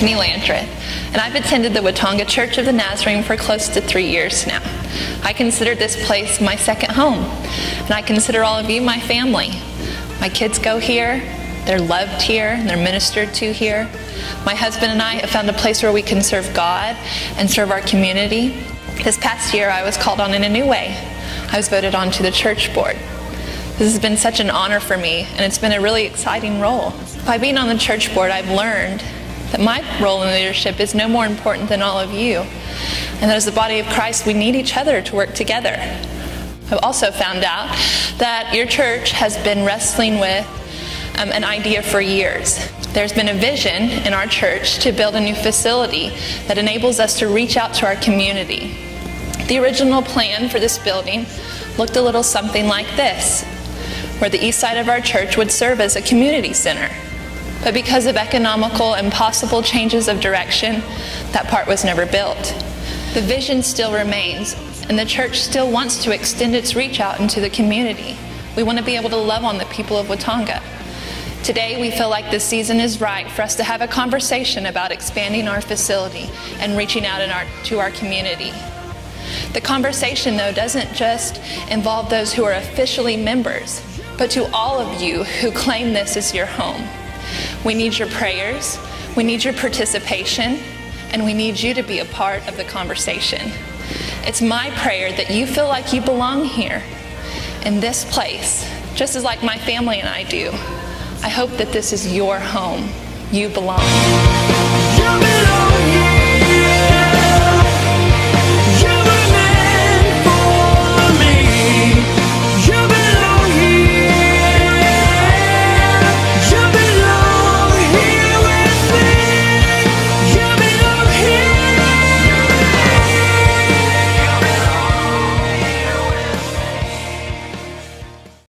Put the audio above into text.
Tiffany and I've attended the Watonga Church of the Nazarene for close to three years now. I consider this place my second home, and I consider all of you my family. My kids go here, they're loved here, and they're ministered to here. My husband and I have found a place where we can serve God and serve our community. This past year, I was called on in a new way. I was voted onto the church board. This has been such an honor for me, and it's been a really exciting role. By being on the church board, I've learned that my role in leadership is no more important than all of you, and that as the body of Christ, we need each other to work together. I've also found out that your church has been wrestling with um, an idea for years. There's been a vision in our church to build a new facility that enables us to reach out to our community. The original plan for this building looked a little something like this, where the east side of our church would serve as a community center. But because of economical and possible changes of direction, that part was never built. The vision still remains, and the church still wants to extend its reach out into the community. We want to be able to love on the people of Watonga. Today, we feel like the season is right for us to have a conversation about expanding our facility and reaching out our, to our community. The conversation, though, doesn't just involve those who are officially members, but to all of you who claim this as your home. We need your prayers, we need your participation, and we need you to be a part of the conversation. It's my prayer that you feel like you belong here, in this place, just as like my family and I do. I hope that this is your home. You belong.